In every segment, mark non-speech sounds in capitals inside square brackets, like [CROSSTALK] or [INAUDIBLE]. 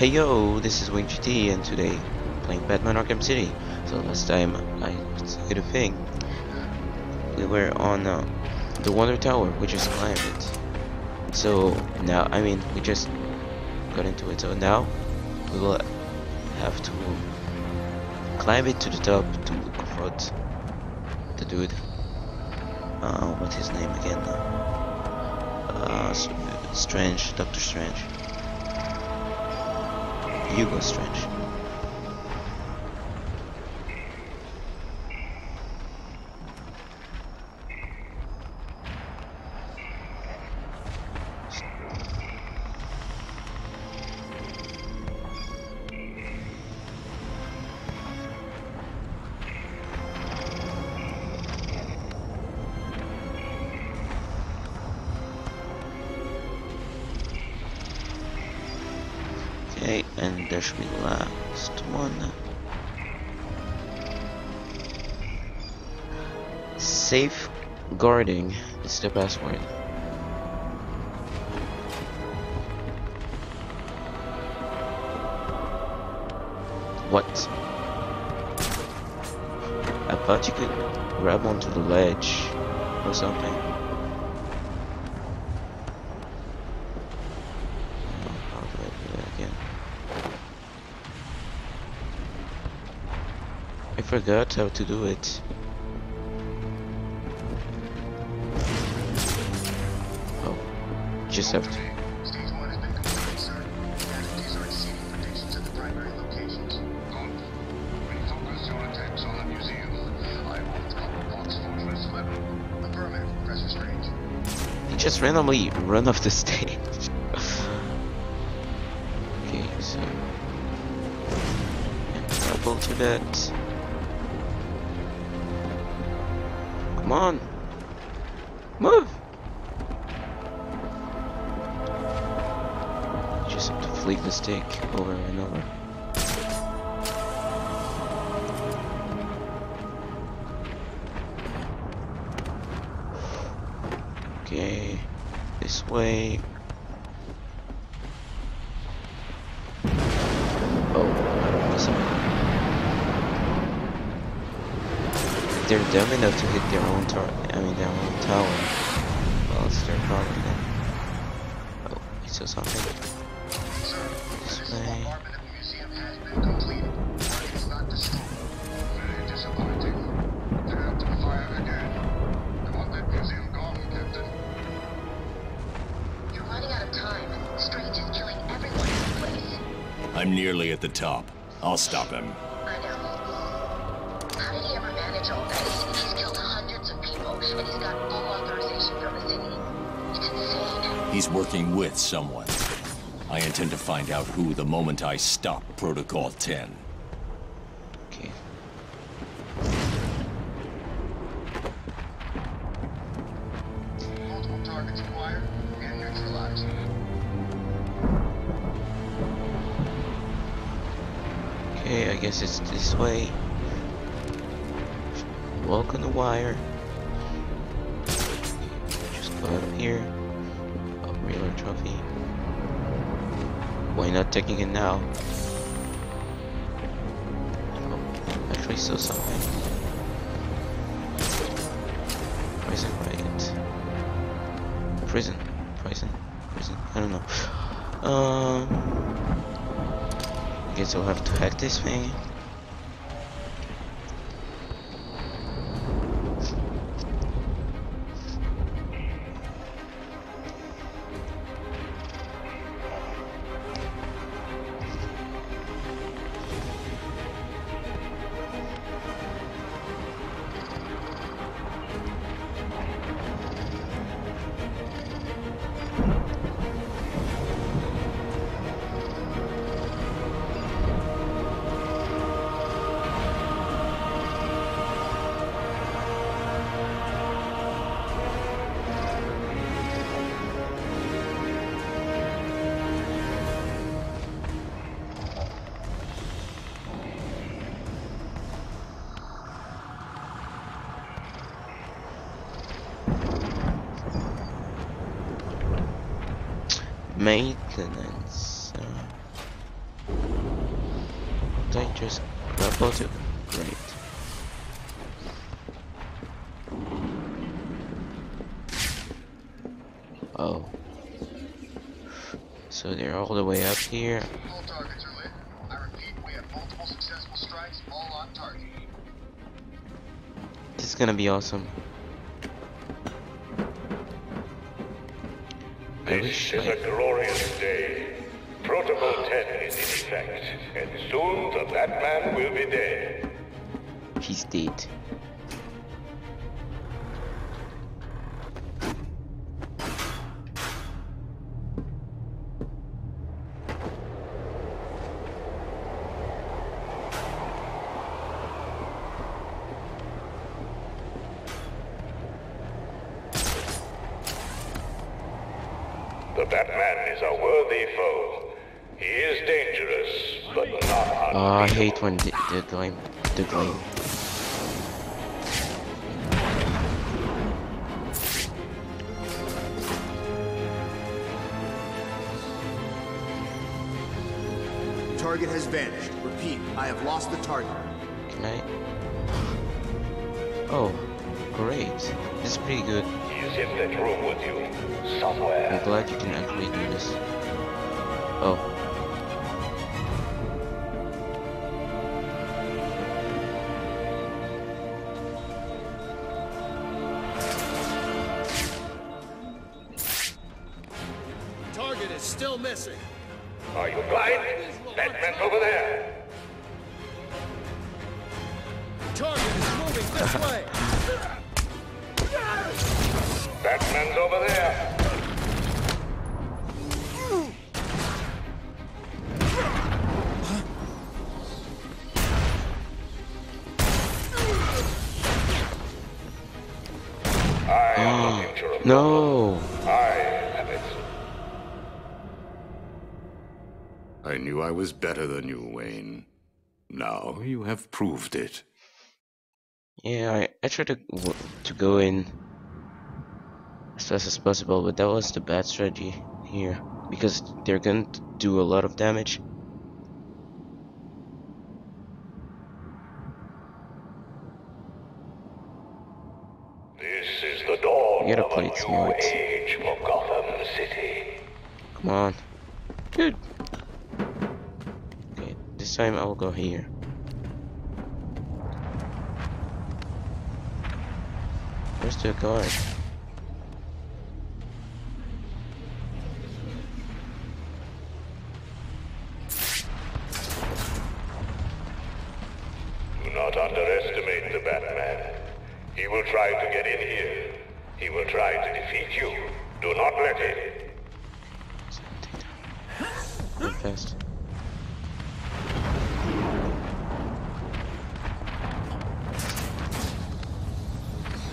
Hey yo, this is Wing GT and today playing Batman Arkham City. So last time I did a thing. We were on uh, the Wonder Tower, we just climbed it. So now, I mean, we just got into it. So now we will have to climb it to the top to confront the dude. Uh, what's his name again? Uh, Strange, Doctor Strange. Hugo Strange. Should be the last one. Safeguarding is the best password. What? I thought you could grab onto the ledge or something. How do I do that again? I forgot how to do it. Oh, just have to. Stage one has been completed, sir. Casualties are exceeding predictions at the primary locations. Good. Refocus your attacks on the museum. I want cover Fox Fortress level. Affirmative, Professor Strange. He just randomly run off the [LAUGHS] stage. okay, so and double to that. Come on, move. Just have to the stick over and over. Okay, this way. Oh, I don't miss If they're dumb enough to hit their own tar I mean their own tower. Well, it's their problem then. Oh, I saw something. This way. bombardment of the top. I'll stop Target working with someone. I intend to find out who the moment I stop Protocol 10. Okay. Multiple targets acquired and neutralized. Okay, I guess it's this way. Walk on the wire. Just go up here. Trophy. Why not taking it now? Oh, actually saw something. Prison. Prison. Prison. Prison. I don't know. Um. I guess I'll have to hack this thing. Maintenance. Uh, I just grapple to? Great. Oh. So they're all the way up here. All targets are lit. I repeat, we have multiple successful strikes, all on target. This is gonna be awesome. He's dead. The Batman is a worthy foe. He is dangerous, but not Oh, I hate when the, the gleam, the gleam. Target has vanished. Repeat, I have lost the target. Can I? Oh, great. This is pretty good. He's in that room with you, I'm glad you can actually do this. Oh. The future of No! I am it. I knew I was better than you, Wayne. Now you have proved it. Yeah, I, I tried to to go in as fast as possible, but that was the bad strategy here because they're gonna do a lot of damage. This is the dawn You gotta of play a it new smart. Age for Gotham City. Come on, good. Okay, this time I will go here. Where's the guard? Do not underestimate the Batman. He will try to get in here. He will try to defeat you. Do not let him. Real fast.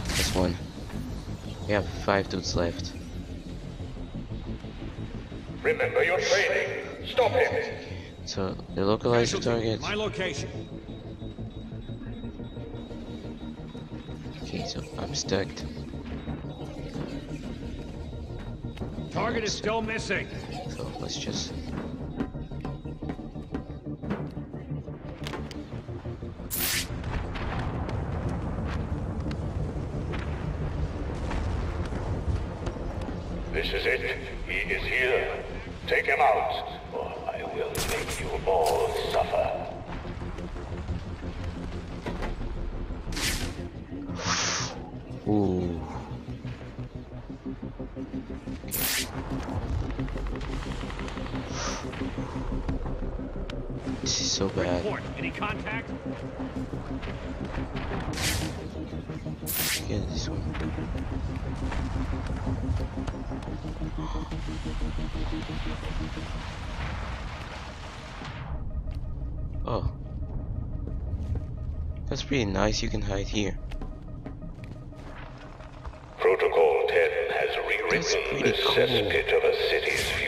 This one. We have five dudes left. Remember your training. Stop him. So they localize the target. My location. Okay, so I'm stuck. Target is still missing. So let's just. Oh. That's pretty nice, you can hide here. Protocol 10 has rewritten the cool. cesspit of a city's future.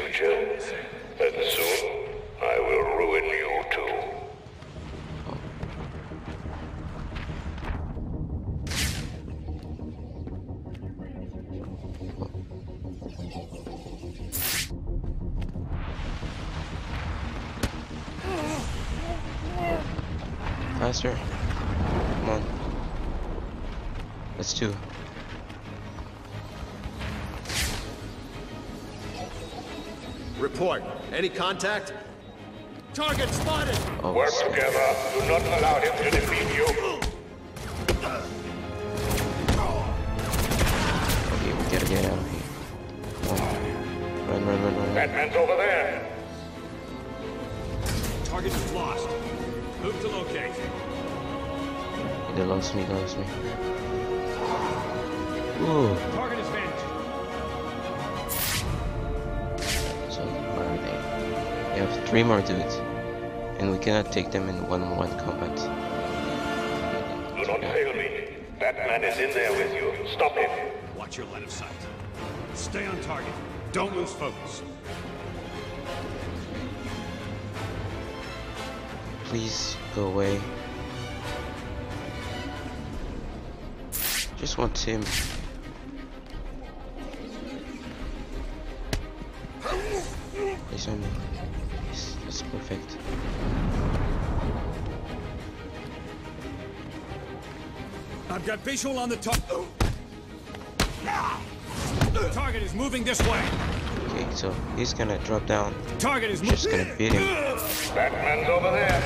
Any contact? Target spotted! Oh, Work together. Do not allow him to defeat you. Three more dudes, and we cannot take them in one-on-one combat. Do not fail me. Batman is in there with you. Stop him. Watch your line of sight. Stay on target. Don't lose focus. Please go away. Just want him. Please on me. Got visual on the top. Target is moving this way. Okay, so he's gonna drop down. Target is Just moving. gonna beat him. Batman's over there.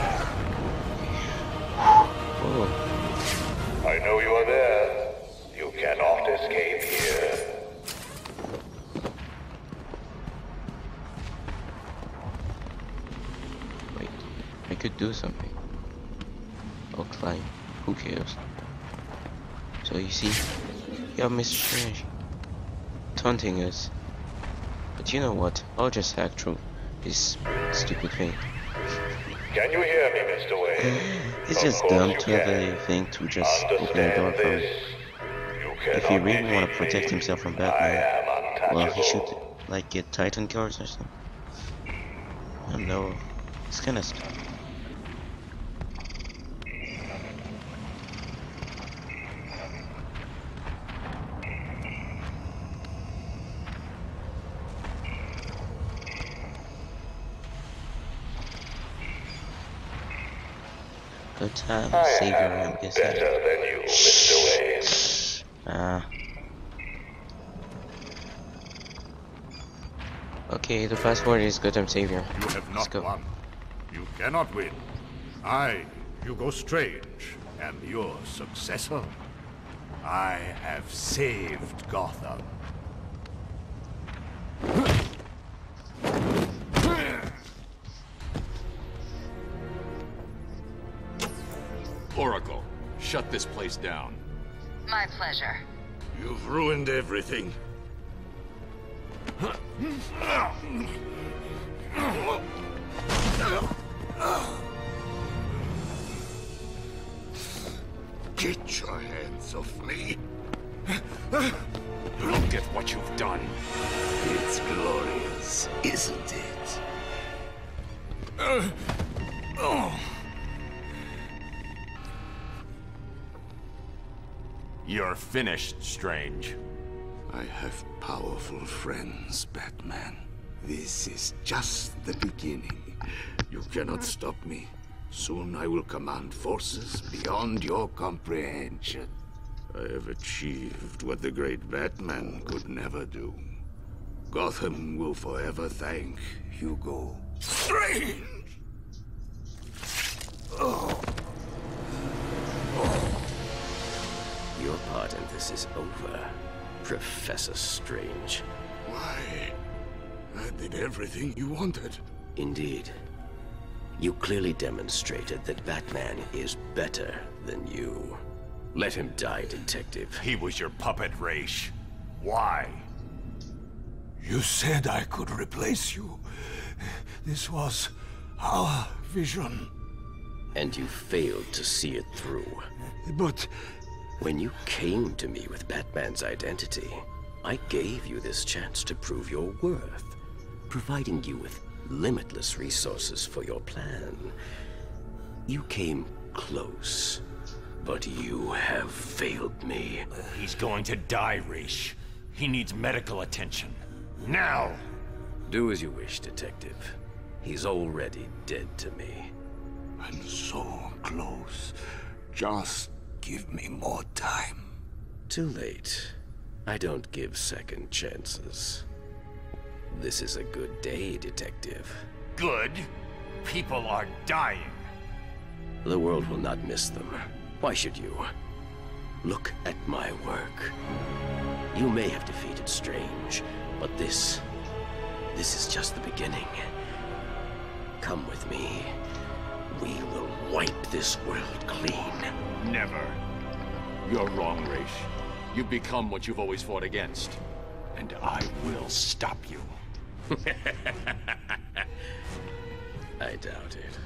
Whoa. I know you are there. You cannot escape here. Wait, I could do something. I'll climb. Who cares? So you see, you have Mr. Strange taunting us. But you know what? I'll just hack through this stupid thing. Can you hear me, Mr. Wayne? It's Of just dumb to have can. a thing to just open the door Understand from. If he really want to protect himself from Batman, well, he should like get Titan cards or something. I don't know. It's kind of. Good time, I savior, am I'm guessing. better than you, Mr. Wayne. Ah. Okay, the password is Gotham Savior. You have Let's go. won. You cannot win. I, Hugo Strange, am your successor. I have saved Gotham. Oracle, shut this place down. My pleasure. You've ruined everything. Get your hands off me. Look at what you've done. It's glorious, isn't it? You're finished, Strange. I have powerful friends, Batman. This is just the beginning. You cannot stop me. Soon I will command forces beyond your comprehension. I have achieved what the great Batman could never do. Gotham will forever thank Hugo. Strange! Oh. Oh. Your part in this is over, Professor Strange. Why? I did everything you wanted. Indeed. You clearly demonstrated that Batman is better than you. Let him die, Detective. He was your puppet, Ra's. Why? You said I could replace you. This was our vision. And you failed to see it through. But When you came to me with Batman's identity, I gave you this chance to prove your worth, providing you with limitless resources for your plan. You came close, but you have failed me. He's going to die, Ra's. He needs medical attention. Now! Do as you wish, Detective. He's already dead to me. And so close. Just give me more time. Too late. I don't give second chances. This is a good day, Detective. Good? People are dying. The world will not miss them. Why should you? Look at my work. You may have defeated Strange, but this... This is just the beginning. Come with me. We will wipe this world clean. Never. You're wrong, Ra's. You've become what you've always fought against. And I will stop you. [LAUGHS] I doubt it.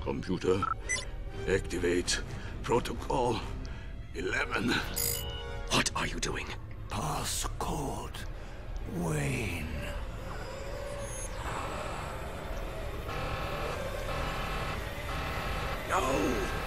Computer, activate protocol 11. What are you doing? Passcode Wayne. No!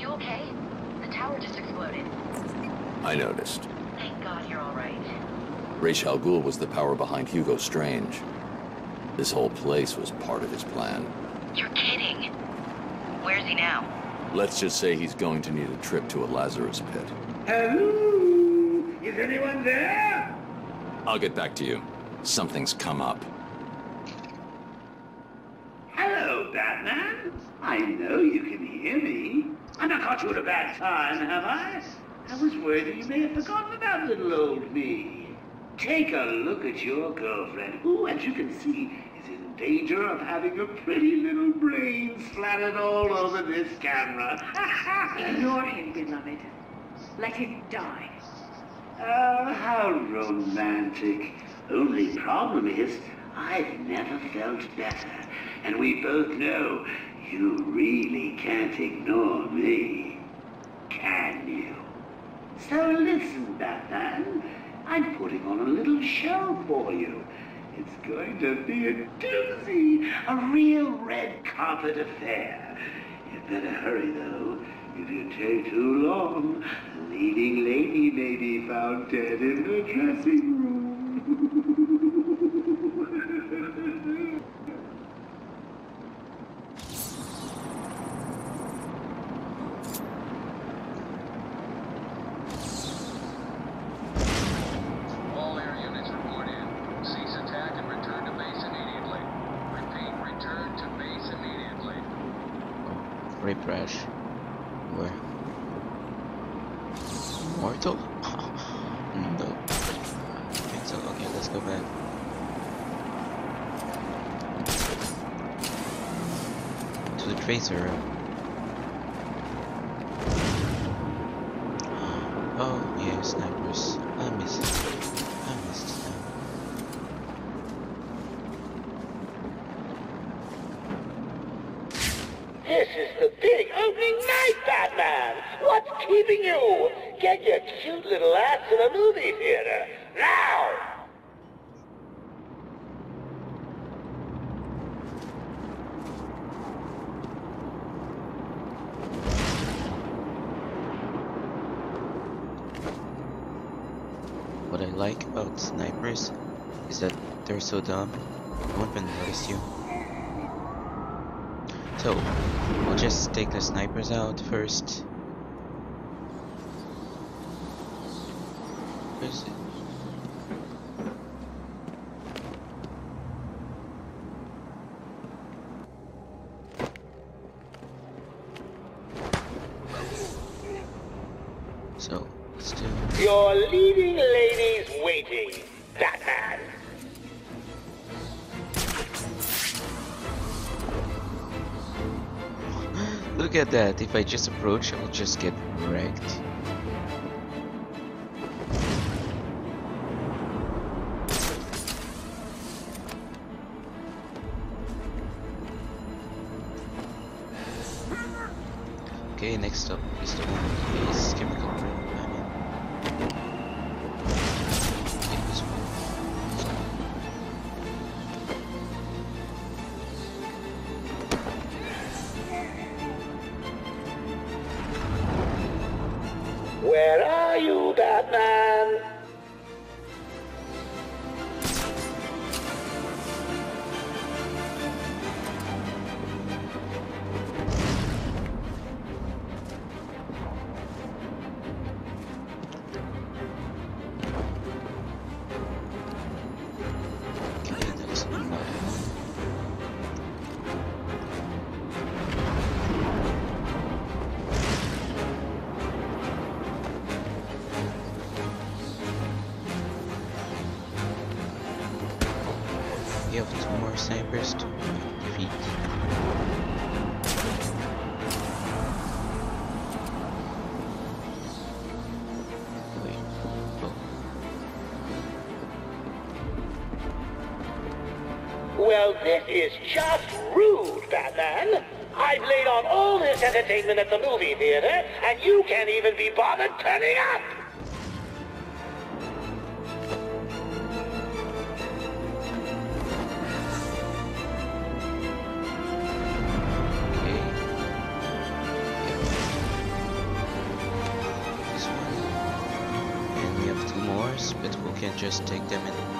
You okay? The tower just exploded. I noticed. Thank God you're all right. Ra's al Ghul was the power behind Hugo Strange. This whole place was part of his plan. You're kidding. Where's he now? Let's just say he's going to need a trip to a Lazarus pit. Hello? Is anyone there? I'll get back to you. Something's come up. Hello, Batman. I know you can hear me. I not caught you at a bad time, have I? I was worried that you may have forgotten about little old me. Take a look at your girlfriend, who, as you can see, is in danger of having a pretty little brain splattered all over this camera. [LAUGHS] Ignore him, beloved. Let him die. Oh, how romantic. Only problem is, I've never felt better. And we both know you really can't ignore me. Can you? So listen, Batman. I'm putting on a little show for you. It's going to be a doozy, a real red carpet affair. You better hurry, though. If you take too long, the leading lady may be found dead in the dressing room. [LAUGHS] All air units report in. Cease attack and return to base immediately. Repeat, return to base immediately. Refresh. Where? Mortal? no. I think so. Okay, let's go back. To the tracer room. Oh, yeah, snipers. I miss it. I miss them. This is the big opening night, Batman! What's keeping you? Get your cute little ass to the movie theater, now! What I like about snipers is that they're so dumb, they won't even notice you. So, we'll just take the snipers out first. So, let's do Your leading lady's waiting, Batman. Look at that, if I just approach, I'll just get is just rude, Batman. I've laid on all this entertainment at the movie theater, and you can't even be bothered turning up. This one. We have two more, but we can just take them in.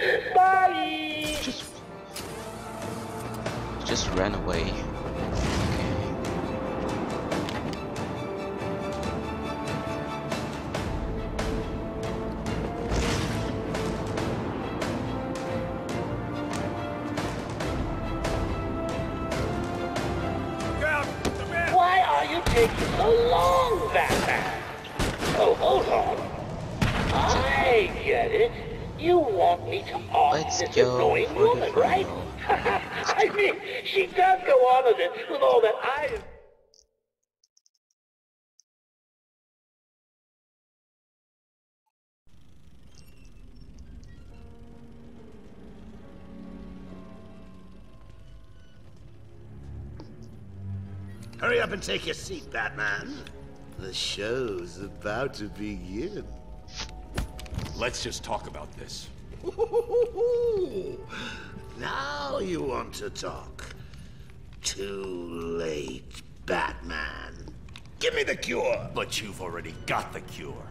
on with with all that I... Hurry up and take your seat, Batman. The show's about to begin. Let's just talk about this. [LAUGHS] Now you want to talk. Too late, Batman. Give me the cure. But you've already got the cure.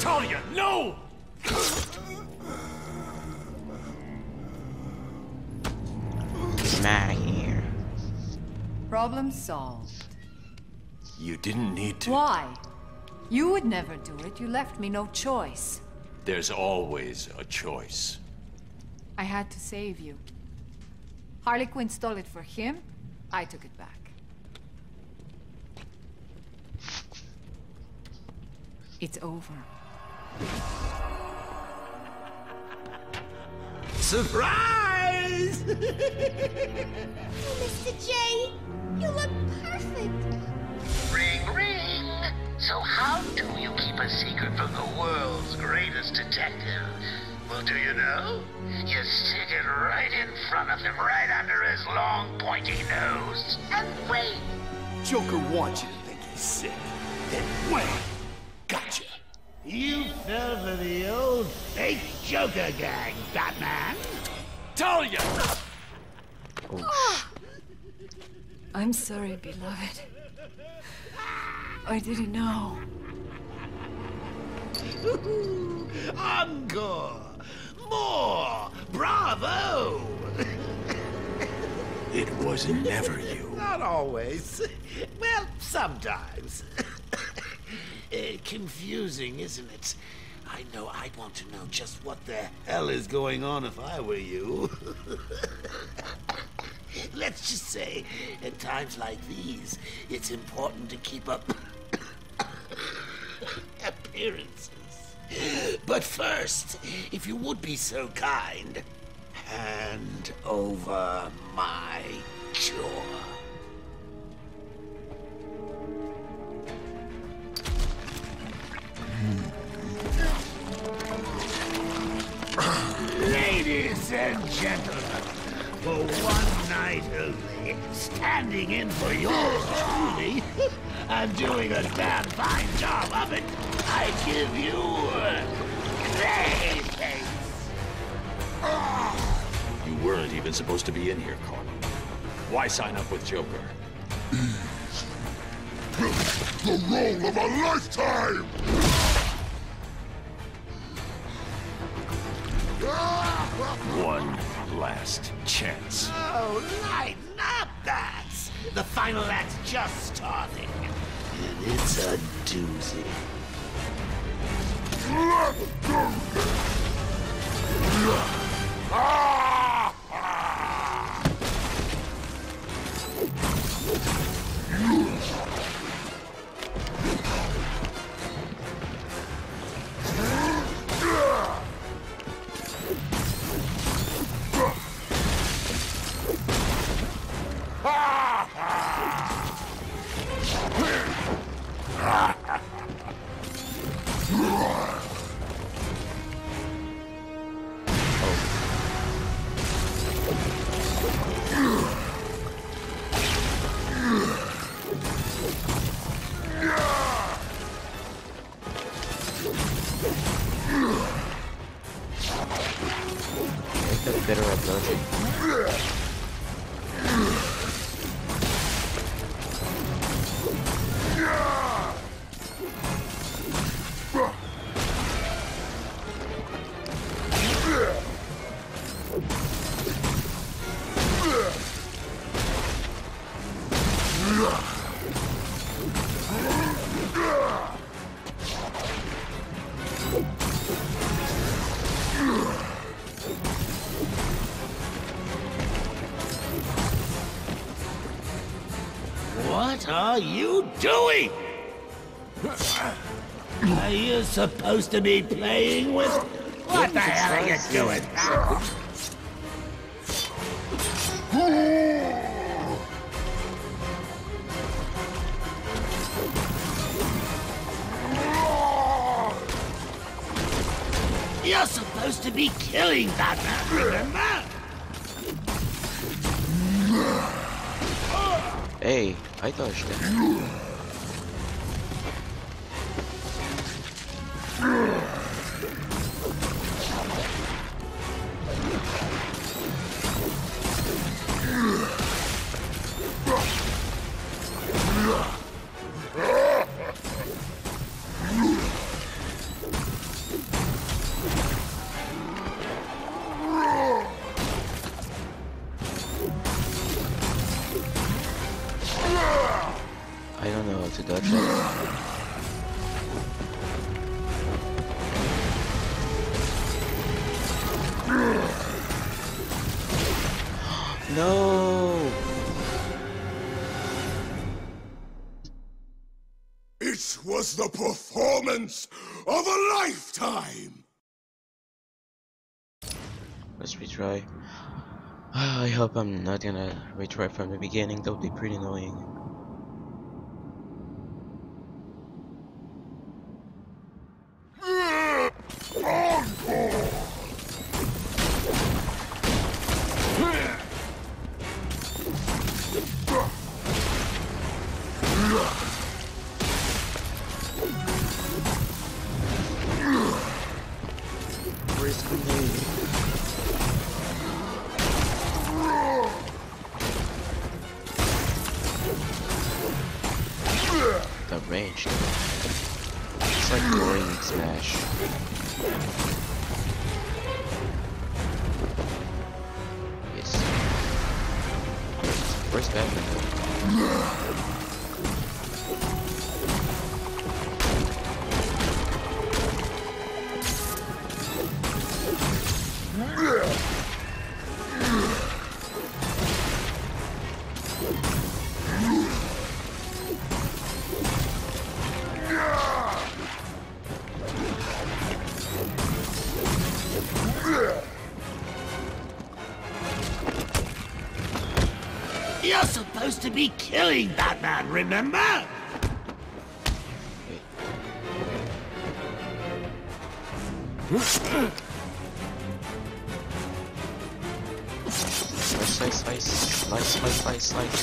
Talia, no! Get him out of here. Problem solved. You didn't need to. Why? You would never do it. You left me no choice. There's always a choice. I had to save you. Harley Quinn stole it for him. I took it back. It's over. Surprise! [LAUGHS] Oh, Mr. J, you look perfect. Ring, ring. So how do you keep a secret from the world's greatest detective? Well, do you know? You stick it right in front of him, right under his long, pointy nose, and wait. Joker wants you to think he's sick. Then wait. Gotcha. You fell for the old fake Joker gang, Batman. Tell Talia! Oh, I'm sorry, beloved. I didn't know. [LAUGHS] Encore! More! Bravo! It was never you. [LAUGHS] Not always. Well, sometimes. Eh, [COUGHS] confusing, isn't it? I know I'd want to know just what the hell is going on if I were you. [COUGHS] Let's just say, at times like these, it's important to keep up [COUGHS] appearances. But first, if you would be so kind, hand over my jaw. Ladies and gentlemen, for one night only, standing in for yours truly, [LAUGHS] I'm doing a damn fine job of it. I give you... Uh, Clayface. You weren't even supposed to be in here, Karlo. Why sign up with Joker? The role of a lifetime! One last chance. Oh, lighten up, bats! The final act's just starting. And it's a doozy. Make What are you doing? Are you supposed to be playing with? What the hell are you doing? You're supposed to be killing Batman, remember? Hey, I dodged that. I No! It was the performance of a lifetime! Let's retry. [SIGHS] I hope I'm not gonna retry from the beginning, that would be pretty annoying. Killing Batman, remember? slice, slice, slice, slice, slice, slice,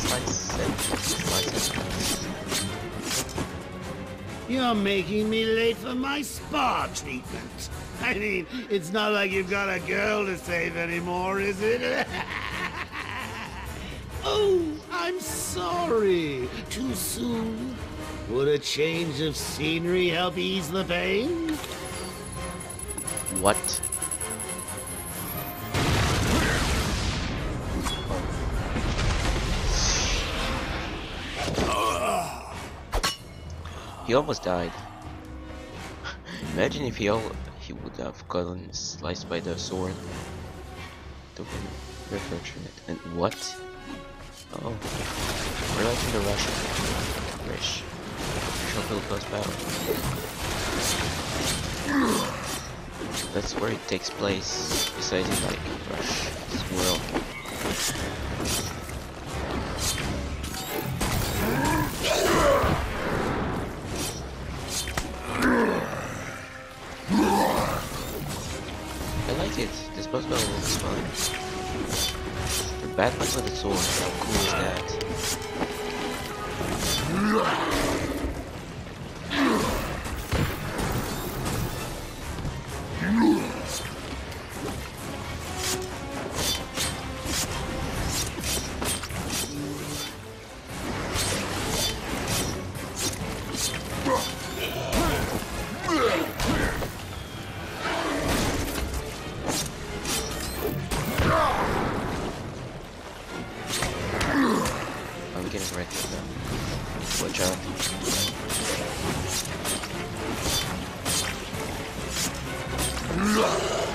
slice, and slice, slice. You're making me late for my spa treatment. I mean, it's not like you've got a girl to save anymore, is it? [LAUGHS] sorry. Too soon? Would a change of scenery help ease the pain? What? He almost died. Imagine if he al he would have gotten sliced by the sword. The refrigerant. And what? Oh. We're like in the Russian. Rish. Sheffield plus battle. That's where it takes place, besides in like Rush, world. I like it. This boss battle looks fun. The Batman with a sword, how cool is that? Getting ready for them. Watch out. Let's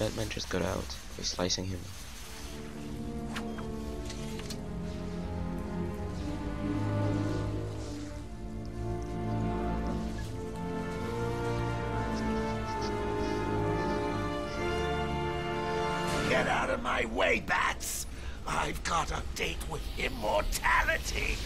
Batman just got out by slicing him. Get out of my way, bats! I've got a date with immortality!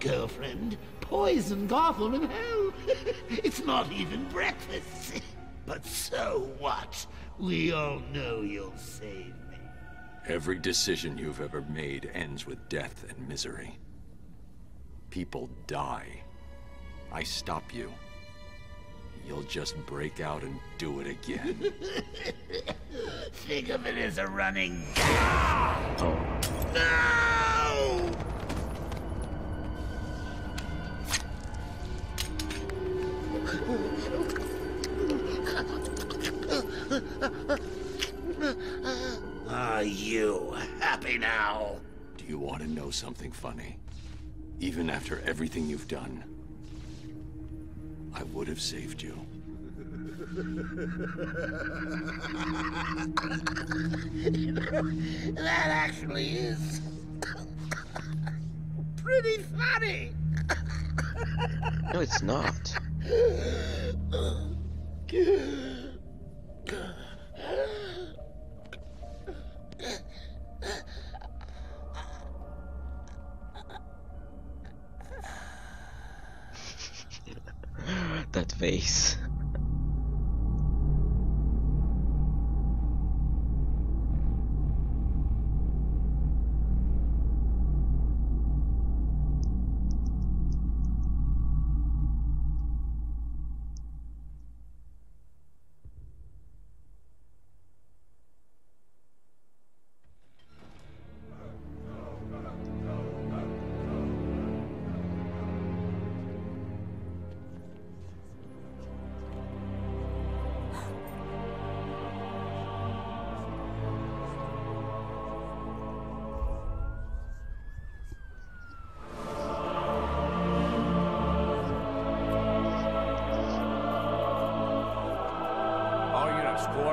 Girlfriend, poison Gotham in hell. [LAUGHS] it's not even breakfast. [LAUGHS] But so what? We all know you'll save me. Every decision you've ever made ends with death and misery. People die. I stop you. You'll just break out and do it again. [LAUGHS] Think of it as a running. Oh. No! Are you happy now? Do you want to know something funny? Even after everything you've done, I would have saved you. that actually is pretty funny. No, it's not.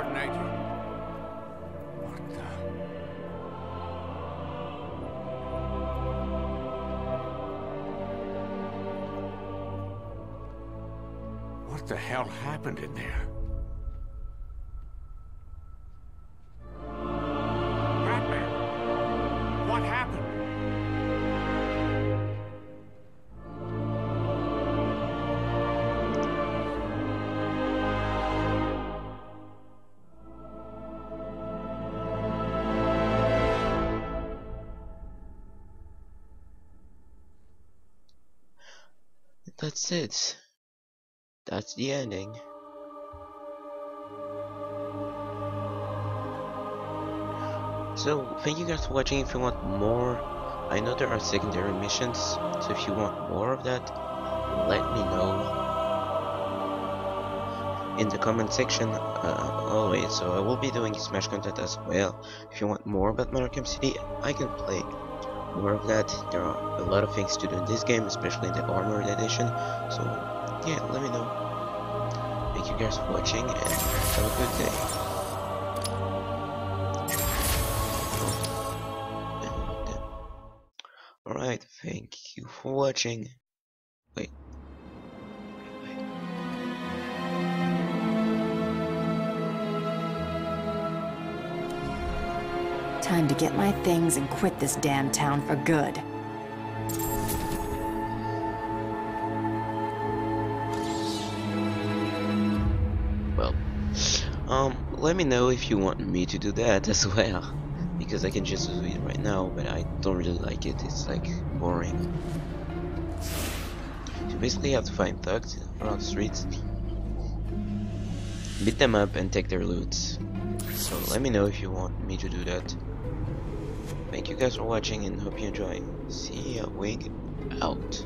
Coordinated. What the... What the hell happened in there? It. That's the ending. So, thank you guys for watching. If you want more, I know there are secondary missions, so if you want more of that, let me know in the comment section uh, always. So I will be doing Smash content as well. If you want more about Arkham City, I can play more of that. There are a lot of things to do in this game, especially in the Armored Edition. So yeah, let me know. Thank you guys for watching and have a good day. Oh, Alright, thank you for watching. Time to get my things and quit this damn town for good. Well, um, let me know if you want me to do that [LAUGHS] as well. Because I can just do it right now, but I don't really like it. It's like boring. You basically have to find thugs around the streets, beat them up, and take their loot. So let me know if you want me to do that. Thank you guys for watching and hope you enjoy. See ya, Wing out.